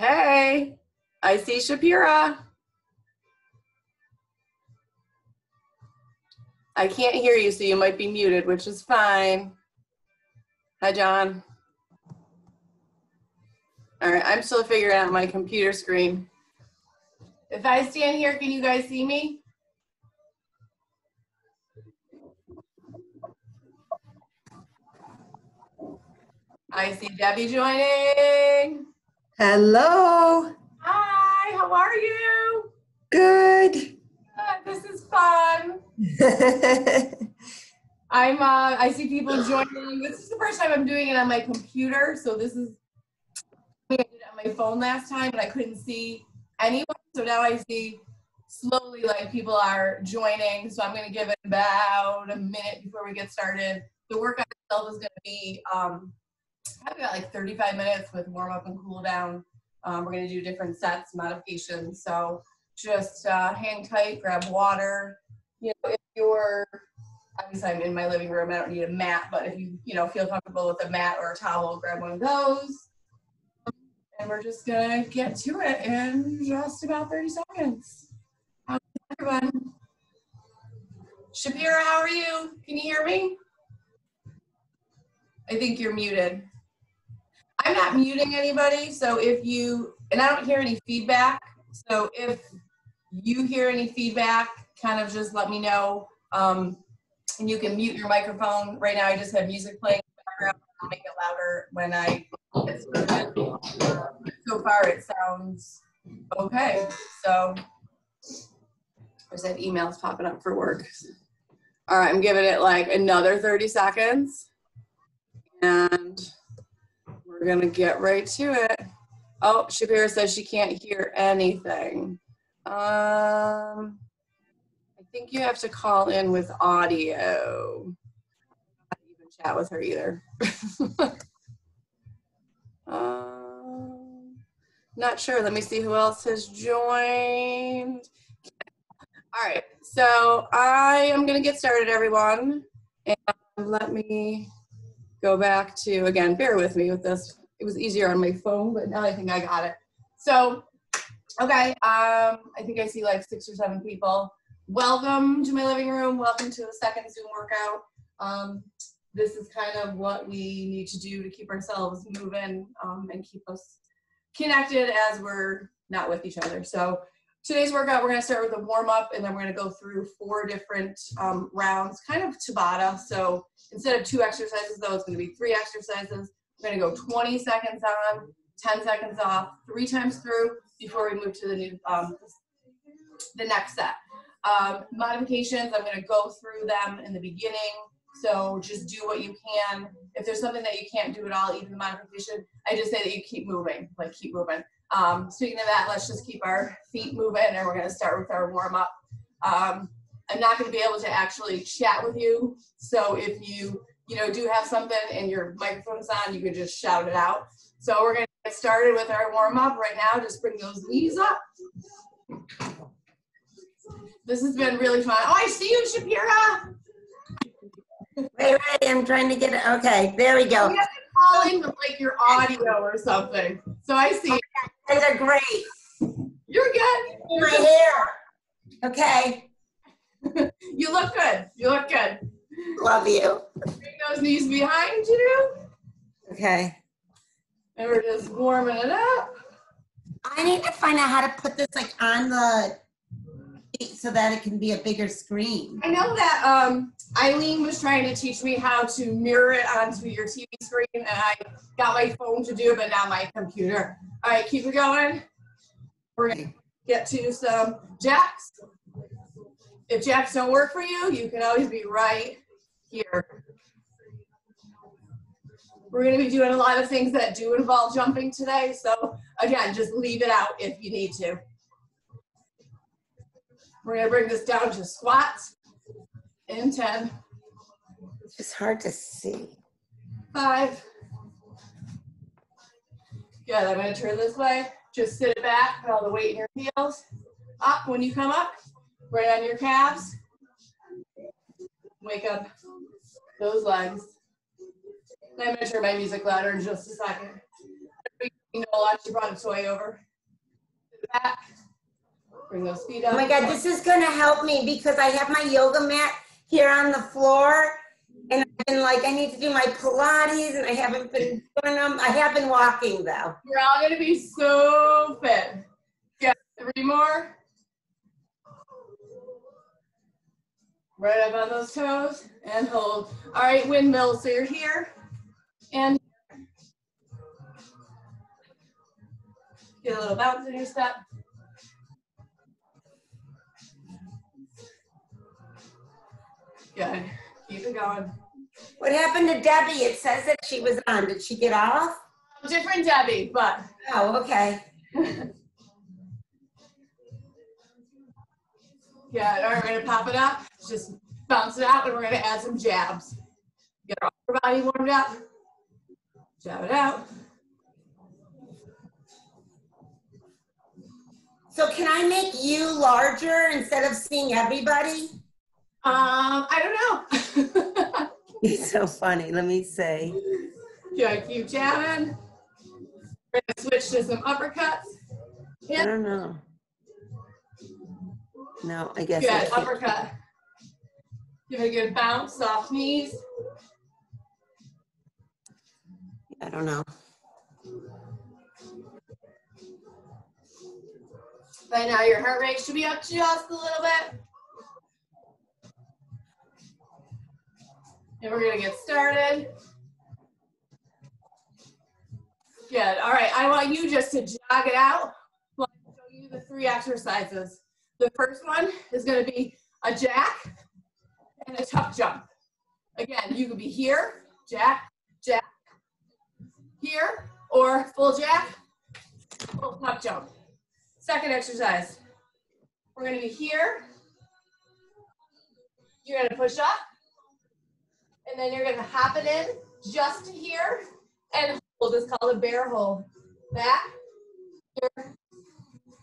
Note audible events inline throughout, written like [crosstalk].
Hey, I see Shapira. I can't hear you, so you might be muted, which is fine. Hi, John. All right, I'm still figuring out my computer screen. If I stand here, can you guys see me? I see Debbie joining. Hello. Hi, how are you? Good. Uh, this is fun. [laughs] I'm uh I see people joining. This is the first time I'm doing it on my computer, so this is I did it on my phone last time and I couldn't see anyone. So now I see slowly like people are joining. So I'm gonna give it about a minute before we get started. The work workout itself is gonna be um probably about like 35 minutes with warm up and cool down. Um, we're gonna do different sets, modifications. So just uh, hang tight, grab water. You know, if you're obviously I'm in my living room, I don't need a mat, but if you you know feel comfortable with a mat or a towel, grab one of those. And we're just gonna get to it in just about 30 seconds. How's everyone? Shapira, how are you? Can you hear me? I think you're muted. I'm not muting anybody, so if you, and I don't hear any feedback, so if you hear any feedback, kind of just let me know. Um, and you can mute your microphone. Right now, I just have music playing. I'll make it louder when I. So far, it sounds okay. So there's that emails popping up for work. All right, I'm giving it like another 30 seconds. And we're gonna get right to it. Oh, Shapira says she can't hear anything. Um, I think you have to call in with audio. Not even chat with her either. [laughs] um, not sure. Let me see who else has joined. All right, so I am gonna get started, everyone. And let me go back to, again, bear with me with this. It was easier on my phone, but now I think I got it. So, okay, um, I think I see like six or seven people. Welcome to my living room. Welcome to the second Zoom workout. Um, this is kind of what we need to do to keep ourselves moving um, and keep us connected as we're not with each other. So today's workout, we're gonna start with a warm up and then we're gonna go through four different um, rounds, kind of Tabata. So instead of two exercises though, it's gonna be three exercises. We're gonna go 20 seconds on, 10 seconds off, three times through before we move to the new, um, the next set. Um, modifications, I'm gonna go through them in the beginning. So just do what you can. If there's something that you can't do at all, even the modification, I just say that you keep moving, like keep moving. Um, speaking of that, let's just keep our feet moving and we're gonna start with our warm up. Um, I'm not gonna be able to actually chat with you. So if you, you know, do have something and your microphone's on, you can just shout it out. So we're gonna get started with our warm up right now. Just bring those knees up. This has been really fun. Oh, I see you, Shapira. Wait, wait, I'm trying to get it. Okay, there we go. You have to call in with like your audio or something. So I see. These are great. You're good. My hair. Okay, [laughs] You look good. You look good. love you. Bring those knees behind you. Okay. And we're just warming it up. I need to find out how to put this like on the so that it can be a bigger screen. I know that um, Eileen was trying to teach me how to mirror it onto your TV screen, and I got my phone to do but not my computer. All right, keep it going. We're gonna get to some jacks. If jacks don't work for you, you can always be right here. We're gonna be doing a lot of things that do involve jumping today, so again, just leave it out if you need to. We're gonna bring this down to squats in 10, It's hard to see. five. Good, I'm gonna turn this way. Just sit it back, put all the weight in your heels. Up when you come up, right on your calves. Wake up those legs. And I'm gonna turn my music louder in just a second. Nola, she brought a toy over. Back. Bring those feet oh up. Oh my God, this is gonna help me because I have my yoga mat here on the floor. And I've been like, I need to do my Pilates and I haven't been doing them. I have been walking though. You're all gonna be so fit. Yeah, three more. Right up on those toes and hold. All right, windmill. So you're here and get a little bounce in your step. Good. Keep it going. What happened to Debbie? It says that she was on. Did she get off? Different Debbie, but Oh, okay. yeah. All right, we're gonna pop it up. Just bounce it out, and we're gonna add some jabs. Get our upper body warmed up. Jab it out. So can I make you larger instead of seeing everybody? Um, I don't know. [laughs] It's so funny. Let me say. yeah, keep jabbing. We're gonna switch to some uppercuts. I don't know. No, I guess I good can't. uppercut. Give it a good bounce, soft knees. I don't know. By now, your heart rate should be up just a little bit. And we're gonna get started. Good, all right, I want you just to jog it out. I'll show you the three exercises. The first one is gonna be a jack and a tuck jump. Again, you could be here, jack, jack, here, or full jack, full tuck jump. Second exercise. We're gonna be here. You're gonna push up. And then you're gonna hop it in just to here and hold. It's called a bear hold. Back, here,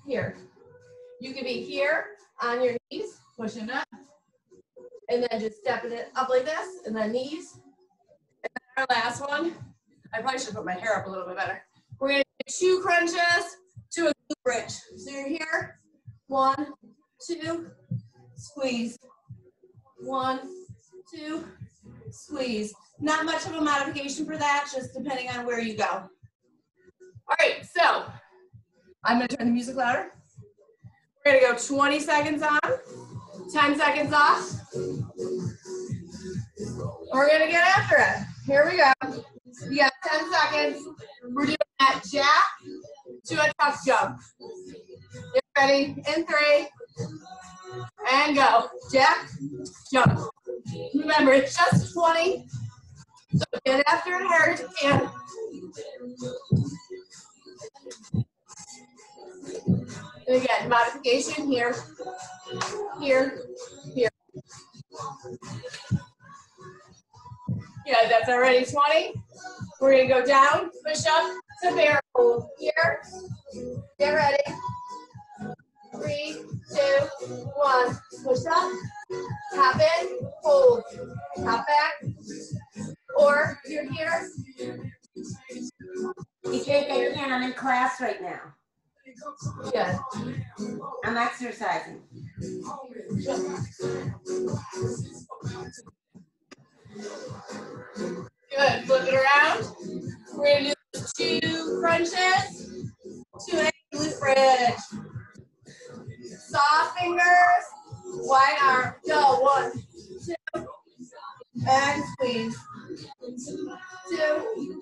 here. You could be here on your knees, pushing up. And then just stepping it up like this, and then knees. And then our last one. I probably should put my hair up a little bit better. We're gonna do two crunches to a glute bridge. So you're here, one, two, squeeze. One, two, squeeze. Not much of a modification for that, just depending on where you go. All right, so I'm gonna turn the music louder. We're gonna go 20 seconds on, 10 seconds off. We're gonna get after it. Here we go. You got 10 seconds. We're doing that jack to a tuck jump. Get ready in three and go. Jack, jump. Remember, it's just 20. So get after it hard. And again, modification here, here, here. Yeah, that's already 20. We're gonna go down, push up to bear hold here. Get ready. Three, two, one. Push up, tap in, hold, tap back. Or you're here. You think I can? I'm in class right now. Yeah. I'm exercising. Good. Flip it around. We're gonna do two crunches two glute bridge. Soft fingers, wide arm. Go. One, two, and squeeze. Two.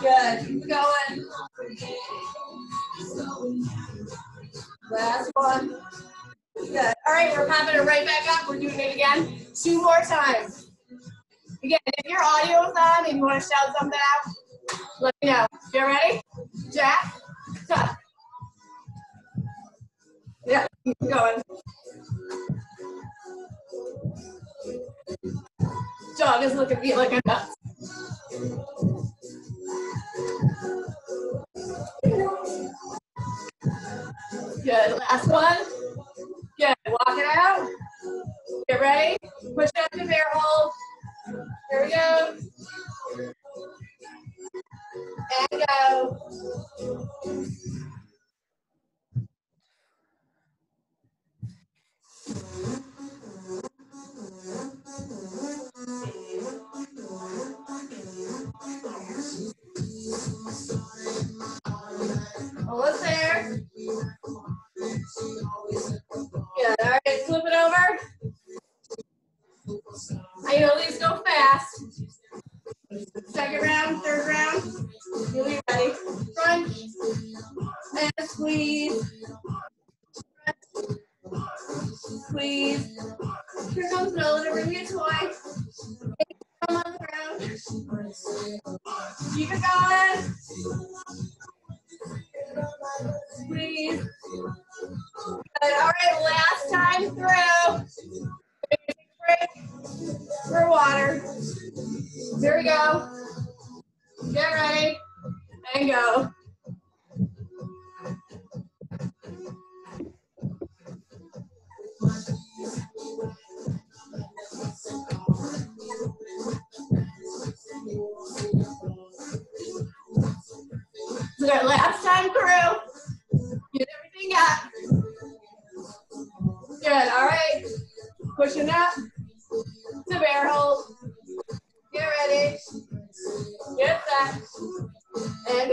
Good. Keep going. Last one. Good. All right, we're popping it right back up. We're doing it again. Two more times. Want to shout something out,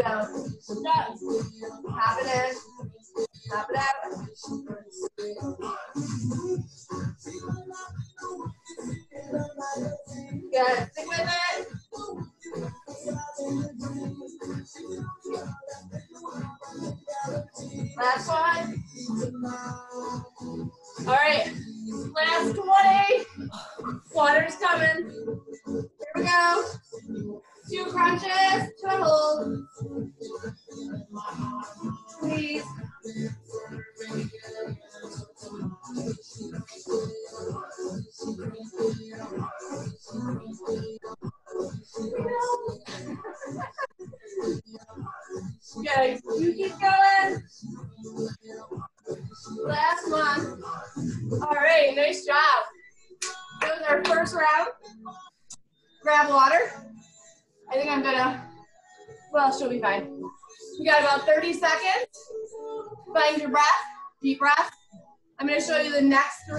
It in. It out. Stick with it. Last one. All right. Last 20. Water's coming.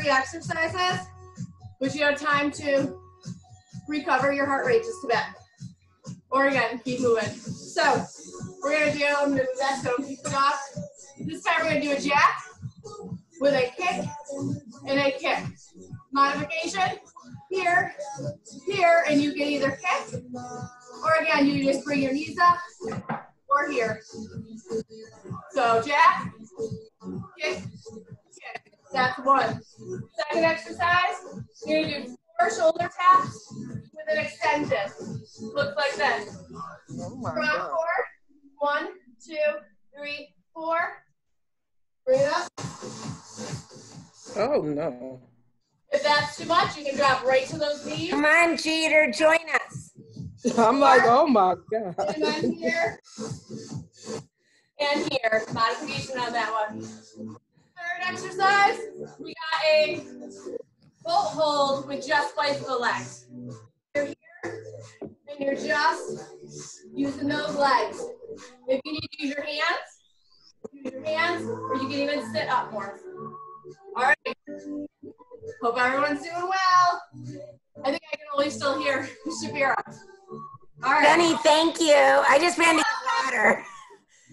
Three exercises, which you have time to recover your heart rate just a bit. Or again, keep moving. So we're gonna do, I'm gonna do that, so keep it off. This time we're gonna do a jack with a kick and a kick. Modification, here, here, and you can either kick, or again, you just bring your knees up, or here. So jack, kick. That's one. Second exercise, you're gonna do four shoulder taps with an extension. Looks like this. Oh Front God. four. One, two, three, four. Bring it up. Oh no. If that's too much, you can drop right to those knees. Come on, Jeter, join us. I'm like, oh my God. And here. And here. Modification on that one. Exercise, we got a boat hold with just bicycle legs. You're here, and you're just using those legs. If you need to use your hands, use your hands, or you can even sit up more. All right. Hope everyone's doing well. I think I can only still hear [laughs] Shapira. All right. Benny, thank you. I just ran to get water.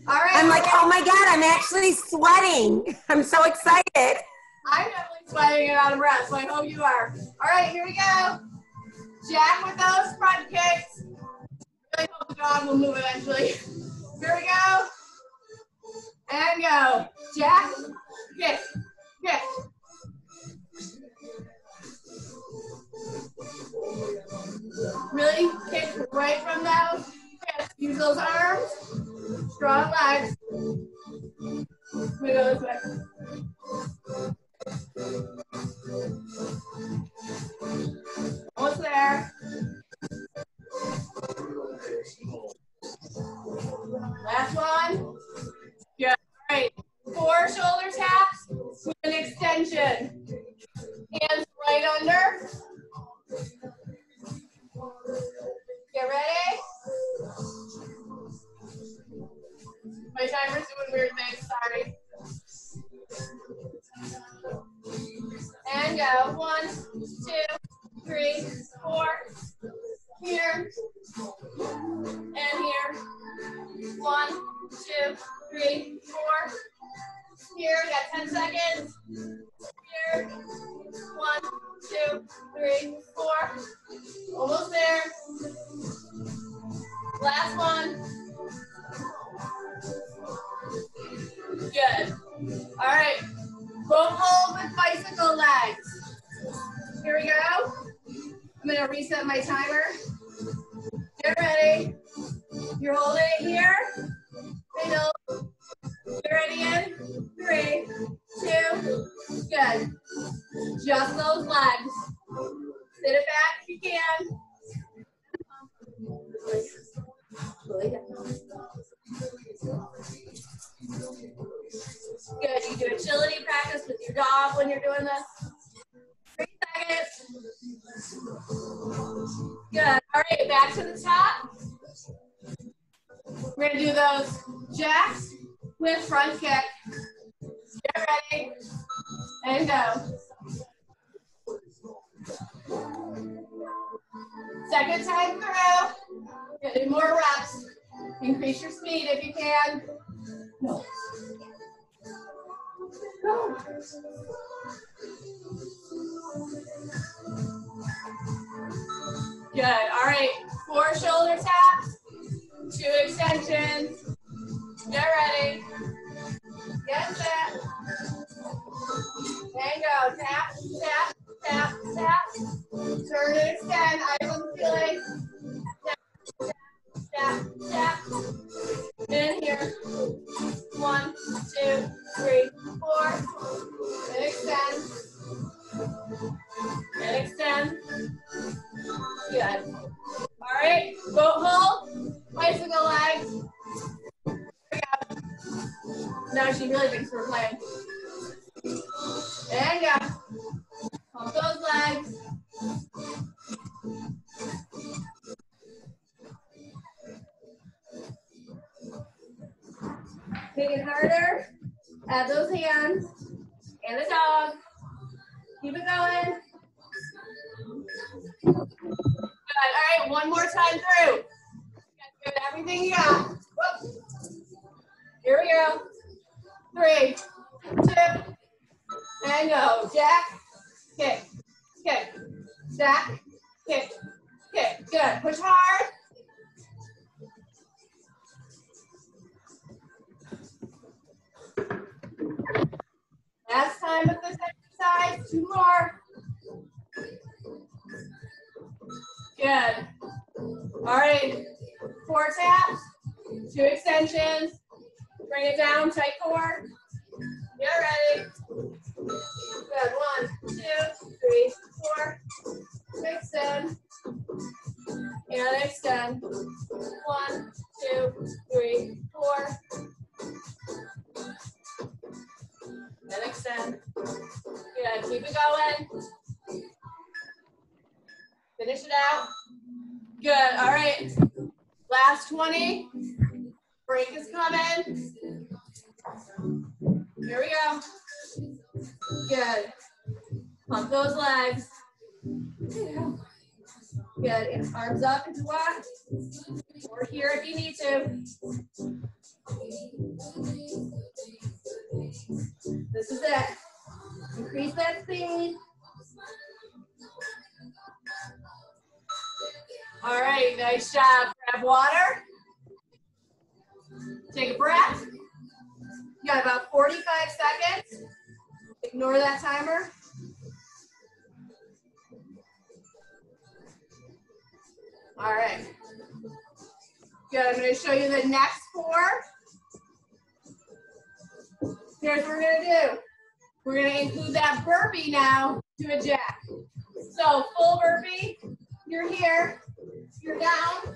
All right. I'm like, oh my God, I'm actually sweating. [laughs] I'm so excited. I'm definitely sweating and out of breath, so I hope you are. All right, here we go. Jack with those front kicks. Really hope the dog will move eventually. Here we go. And go. Jack, kick, kick. Really kick right from those. Hips. Use those arms. Strong legs. Let me go this way. Almost there. Last one. Good. All right. Four shoulder taps with an extension. Hands right under. Get ready? My timer's doing weird things, sorry. And go. One, two, three, four. Here. And here. One, two, three, four. Here, got 10 seconds. Here. One, two, three, four. Almost there. Last one. Good. All right. Boat hold with bicycle legs. Here we go. I'm gonna reset my timer. Get ready. You're holding it here. Middle. Get ready in. Three, two, good. Just those legs. Sit it back if you can. Good. You do agility practice with your dog when you're doing this. Three seconds. Good. All right, back to the top. We're gonna do those jacks with front kick. Get ready and go. Second time through. Getting more reps. Increase your speed if you can. No. Go. Good. All right. Four shoulder taps. Two extensions. Get ready. Get set. And go. Tap, tap, tap, tap. Turn and extend. Eyes on the ceiling. Tap, tap. In here. One, two, three, four. Extend. Extend. Good. All right. Boat hold. Legs. Here we go. Now she really thinks we're playing. And go. Pump those legs. Make it harder. Add those hands. And the dog. Keep it going. Good. All right, one more time through. Give everything you got. Here we go. Three, two, and go. Jack, kick, kick, stack, kick, kick. Good. Push hard. Last time with this exercise. Two more. Good. All right. Four taps, two extensions. Bring it down, tight core. Get ready. Good. One, two, three, four. Extend. And extend. One, two, three, four. And extend. Good. Keep it going. Finish it out. Good. All right. Last 20. Break is coming. Here we go. Good. Pump those legs. Good. Arms up if you want. Or here if you need to. This is it. Increase that speed. All right, nice job. Grab water. Take a breath. You got about 45 seconds. Ignore that timer. All right. Good. I'm going to show you the next four. Here's what we're to do. We're to include that burpee now to a jack. So full burpee. You're here. You're down.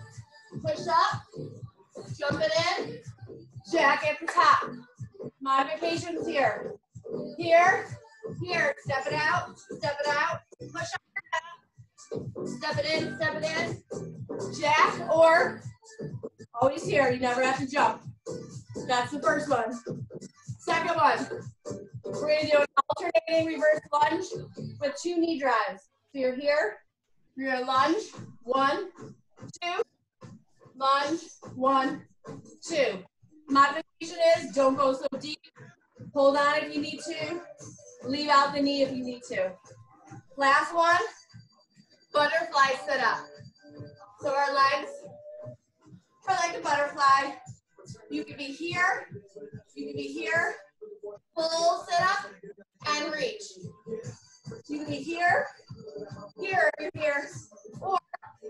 Push up. Jump it in. Jack at the top. Modifications here. Here. Here. Step it out. Step it out. Push up. Step it in. Step it in. Jack or always here. You never have to jump. That's the first one. Second one, we're gonna do an alternating reverse lunge with two knee drives. So you're here, you're gonna lunge, one, two, lunge, one, two. Modification is don't go so deep. Hold on if you need to. Leave out the knee if you need to. Last one, butterfly sit up. So our legs are like a butterfly. You can be here, you can be here, full sit up and reach. You can be here, here, you're here, or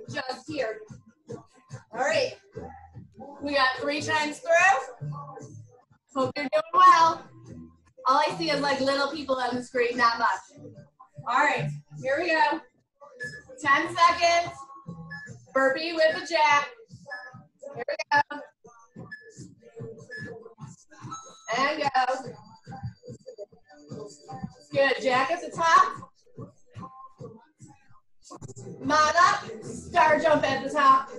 just here. All right, we got three times through. Hope you're doing well. All I see is like little people on the screen, not much. All right, here we go. 10 seconds. Burpee with the jack. Here we go. And go. Good. Jack at the top. Mod up. Star jump at the top.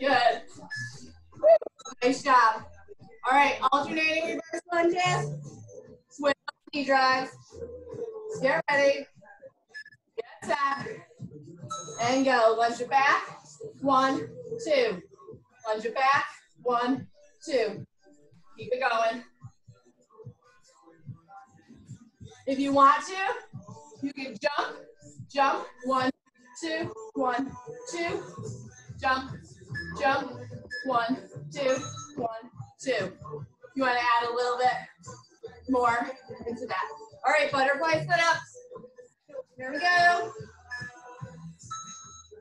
Good. Nice job. All right, alternating reverse lunges with knee drives. Get ready. Get set. And go. Lunge it back. One, two. Lunge it back. One, two. Keep it going. If you want to, you can jump, jump, one, two, one, two, jump, jump, one, two, one, two. You want to add a little bit more into that. All right, butterfly sit ups. Here we go.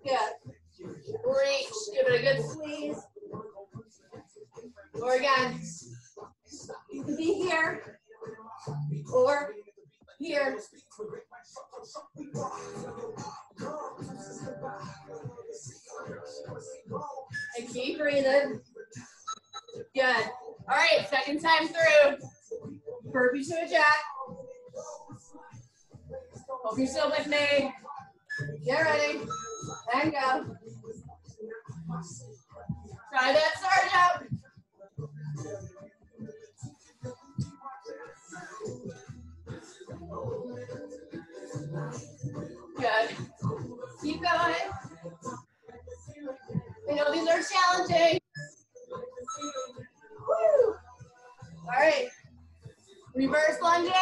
Good. Reach. Give it a good squeeze. Or again, you can be here or here. And keep breathing. Good. All right, second time through. Burpee to a jack. Hope you're still with me. Get ready. And go. Try that start jump. Good. Keep going. I know these are challenging. Woo. All right. Reverse lunges.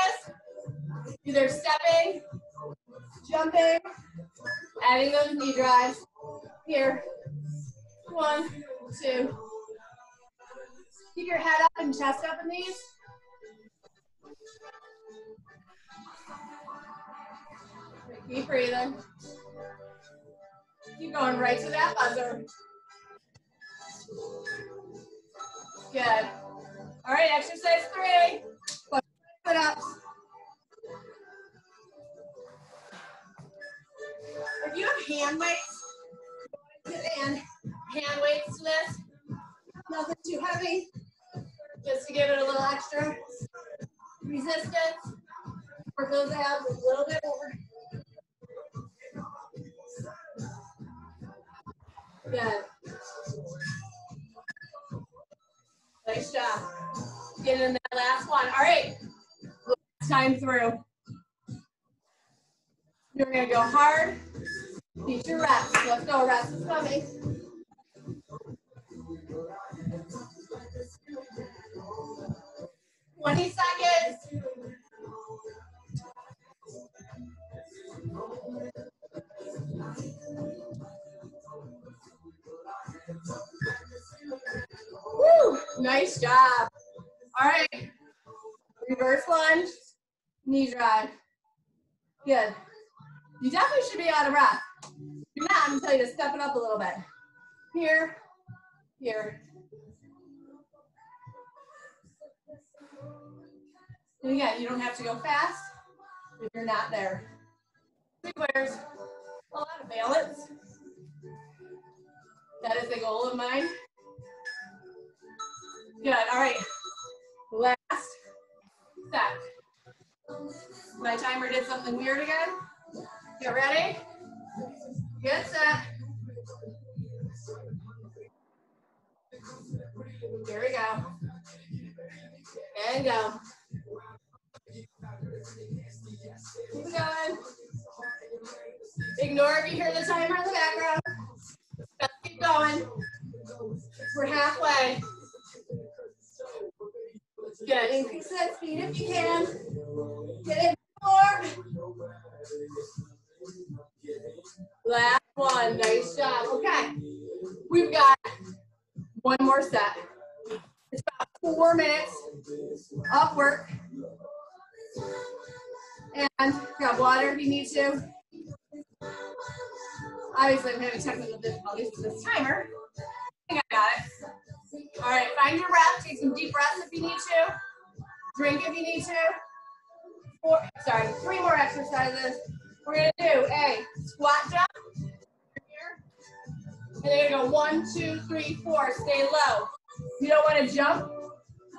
Either stepping, jumping, adding those knee drives. Here. One, two. Keep your head up and chest up in these. Keep breathing. Keep going right to that buzzer. Good. All right, exercise three. Put up. If you have hand weights, and hand weights to this, nothing too heavy, just to give it a little extra resistance. Work those abs a little bit more. Good. Nice job. Get in that last one. All right. Last time through. You're gonna go hard. Beat your reps. Let's go. Reps is coming. Twenty seconds. Woo! Nice job. All right. Reverse lunge, knee drive. Good. You definitely should be out of breath. You're not, tell you to step it up a little bit. Here, here. And again, you don't have to go fast if you're not there. Requires a lot of balance. That is the goal of mine. Good, all right. Last set. My timer did something weird again. Get ready? Get set. Here we go. And go. Keep going. Ignore if you hear the timer in the background. Just keep going. We're halfway. Good. Increase that speed if you can. Get it more. Last one. Nice job. Okay. We've got one more set. It's about four minutes of work. And grab water if you need to. Obviously, I'm having technical difficulties with this timer. I think I got it. All right, find your breath. Take some deep breaths if you need to. Drink if you need to. Four, sorry, three more exercises. We're gonna do a squat jump here. And then go one, two, three, four. Stay low. You don't want to jump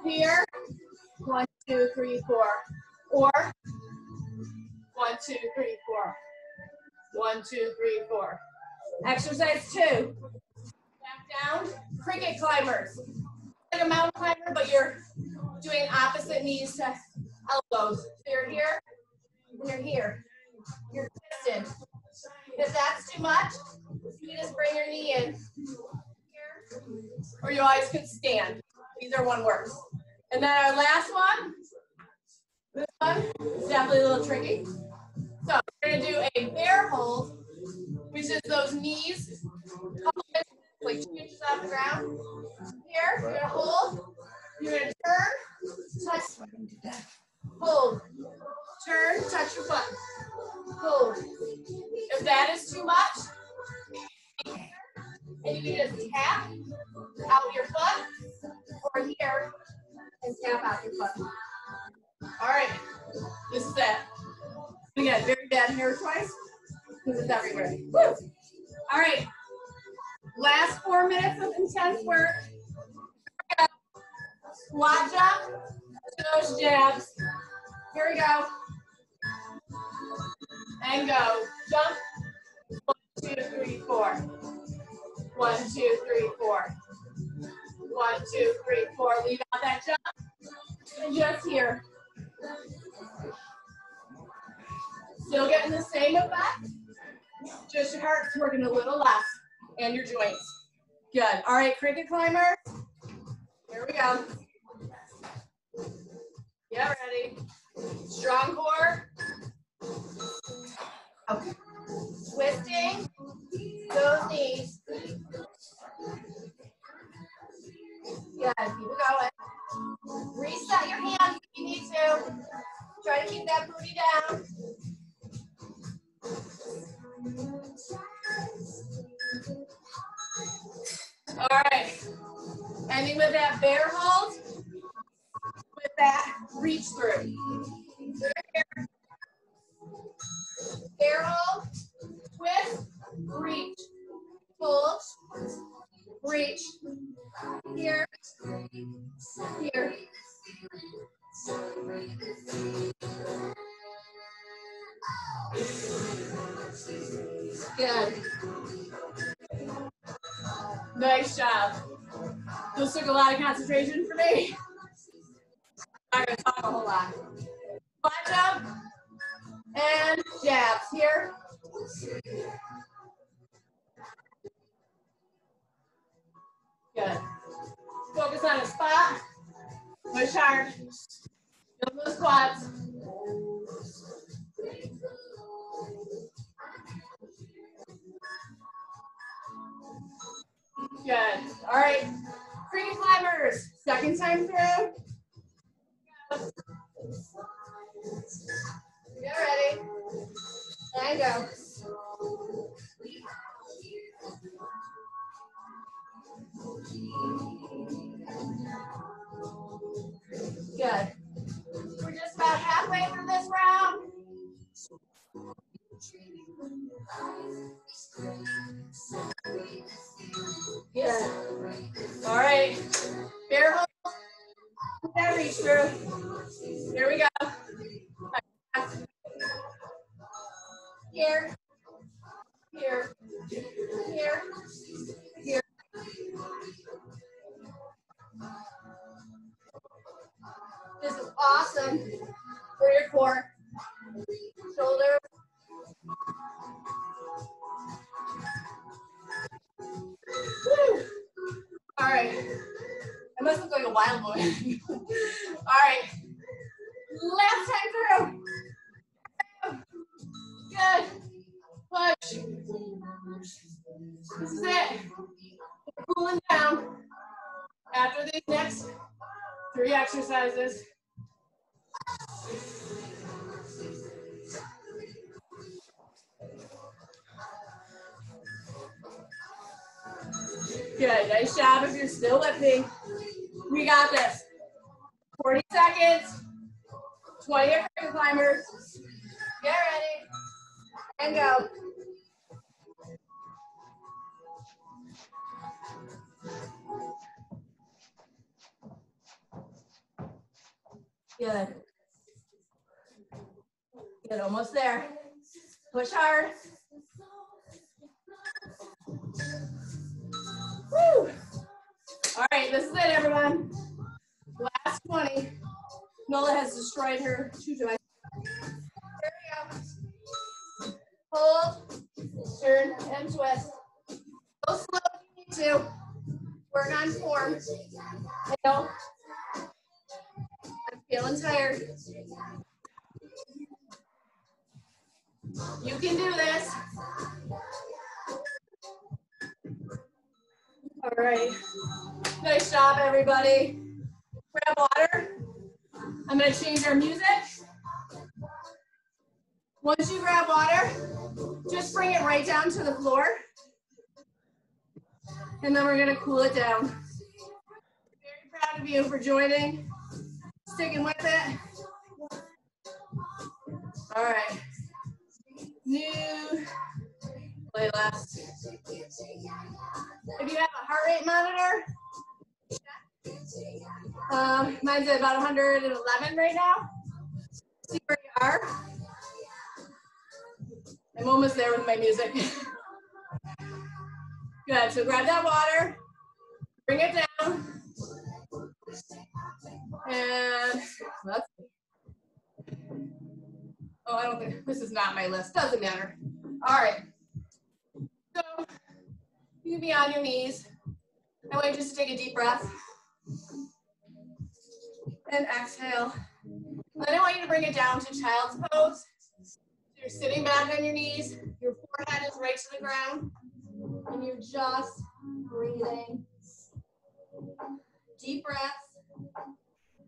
here. One, two, three, four. Or one, two, three, four. One, two, three, four. Exercise two. Back down. Cricket climbers. Like a mountain climber, but you're doing opposite knees to elbows. So you're here, and you're here. You're twisted. If that's too much, you just bring your knee in. Here. Or you always can stand. Either one works. And then our last one. This one is definitely a little tricky. So we're gonna do a bear hold, which is those knees inches, like two inches off the ground. Here, you're gonna hold. You're gonna turn, touch, hold, turn, touch your butt. hold. If that is too much, and you can just tap out your foot, or here, and tap out your foot. All right, this is it. Again, very bad hair twice, because it's everywhere. Woo! All right, last four minutes of intense work. Squat jump to those jabs. Here we go. And go. Jump. One, two, three, four. One, two, three, four. One, two, three, four. Leave out that jump. And just here. Still getting the same effect. Just your heart's working a little less. And your joints. Good. All right, cricket climber. Here we go. Get ready. Strong core. Twisting those knees. Good. Keep it going. Reset your hands if you need to. Try to keep that booty down. All right. Ending with that bear hold. With that reach through. Bear hold. Twist. Reach. Hold. Reach. Here. Here. Good. Nice job. Those took a lot of concentration for me. Good. Nice job if you're still lifting. We got this. 40 seconds. 20 of climbers. Get ready. And go. Good. Good, almost there. Push hard. Woo. All right, this is it, everyone. Last 20. Nola has destroyed her two joints. There we go. Hold, turn, and twist. Go slow if you need to. Work on form. I know. I'm feeling tired. You can do this. All right. Nice job, everybody. Grab water. I'm going to change our music. Once you grab water, just bring it right down to the floor. And then we're going to cool it down. Very proud of you for joining, sticking with it. All right. New playlist. If you have heart rate monitor, um, mine's at about 111 right now. See where you are. I'm almost there with my music. [laughs] Good, so grab that water, bring it down, and let's Oh, I don't think, this is not my list, doesn't matter. All right. So, you can be on your knees. I want you just to take a deep breath. And exhale. Then I want you to bring it down to child's pose. You're sitting back on your knees, your forehead is right to the ground, and you're just breathing. Deep breath.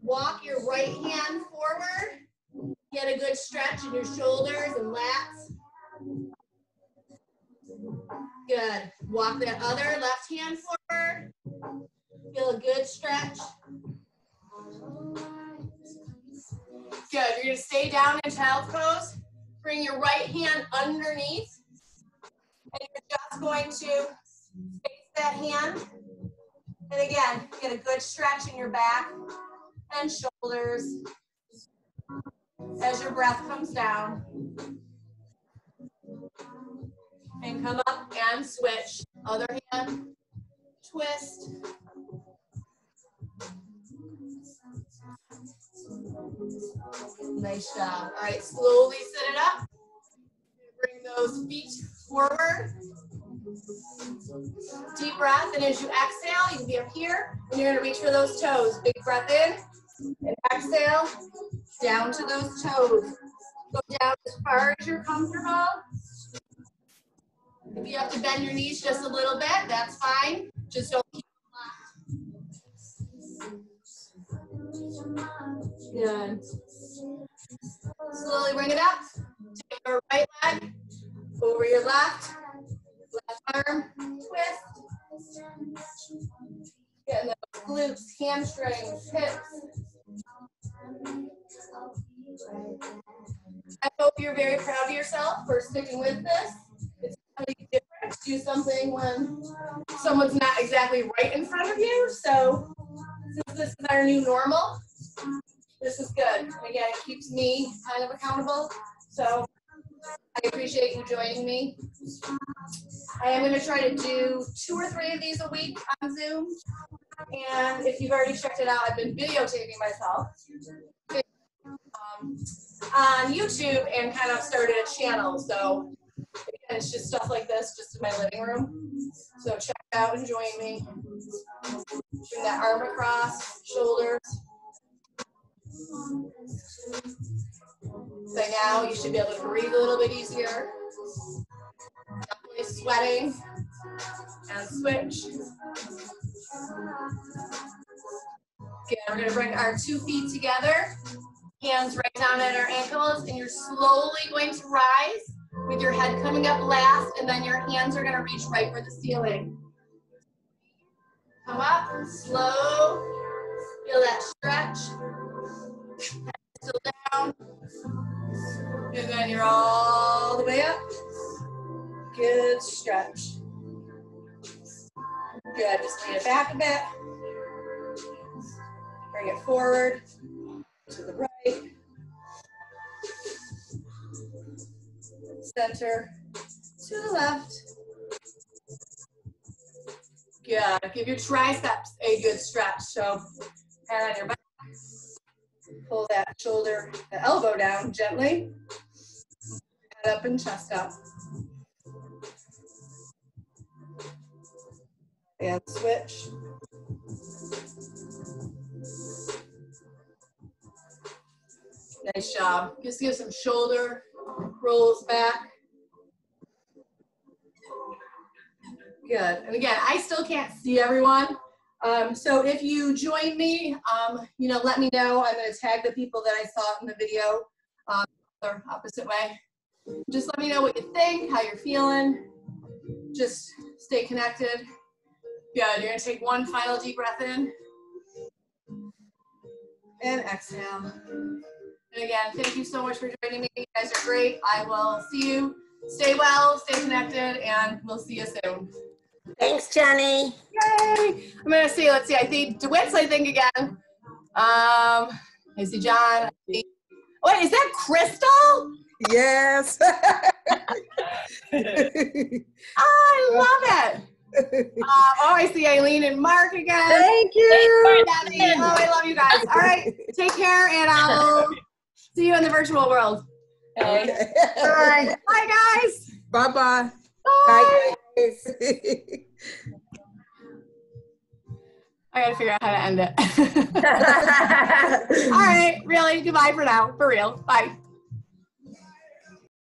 Walk your right hand forward. Get a good stretch in your shoulders and lats. Good. Walk that other left hand forward. Feel a good stretch. Good. You're going to stay down in child's pose. Bring your right hand underneath. And you're just going to face that hand. And again, get a good stretch in your back and shoulders as your breath comes down. And come up and switch. Other hand, twist. Nice job. All right, slowly sit it up. Bring those feet forward. Deep breath, and as you exhale, you can be up here, and you're gonna reach for those toes. Big breath in, and exhale, down to those toes. Go down as far as you're comfortable. If you have to bend your knees just a little bit, that's fine. Just don't keep. Good. Slowly bring it up. Take your right leg over your left. Left arm, twist. Getting those glutes, hamstrings, hips. I hope you're very proud of yourself for sticking with this. It's something different. Do something when someone's not exactly right in front of you. So since this is our new normal, this is good. Again, it keeps me kind of accountable. So I appreciate you joining me. I am going to try to do two or three of these a week on Zoom. And if you've already checked it out, I've been videotaping myself um, on YouTube and kind of started a channel. So again, it's just stuff like this, just in my living room. So check out and join me. Bring that arm across, shoulders. So now you should be able to breathe a little bit easier. Definitely sweating and switch. Again, we're gonna bring our two feet together, hands right down at our ankles, and you're slowly going to rise with your head coming up last, and then your hands are gonna reach right for the ceiling. Come up, slow, feel that stretch. Still down. And then you're all the way up. Good stretch. Good, just lean it back a bit. Bring it forward to the right. Center to the left. Good. Give your triceps a good stretch. So, hand on your back. Pull that shoulder, the elbow down gently. Head up and chest up. And switch. Nice job. Just give some shoulder rolls back. Good. And again, I still can't see everyone. Um, so if you join me, um, you know, let me know. I'm going to tag the people that I saw in the video, um, opposite way. Just let me know what you think, how you're feeling. Just stay connected. Good. You're going to take one final deep breath in. And exhale. And again, thank you so much for joining me. You guys are great. I will see you. Stay well, stay connected, and we'll see you soon. Thanks, Jenny. Yay! I'm gonna see. Let's see. I see DeWitt's. I think again. Um, I see John. I see- Wait, is that Crystal? Yes. [laughs] I love it. Uh, oh, I see Eileen and Mark again. Thank you. Gabby. Oh, I love you guys. All right, take care, and I'll see you in the virtual world. Okay. [laughs] Bye. Bye, guys. Bye-bye. Bye. Guys. [laughs] I gotta figure out how to end it. [laughs] All right, really. Goodbye for now. For real. Bye.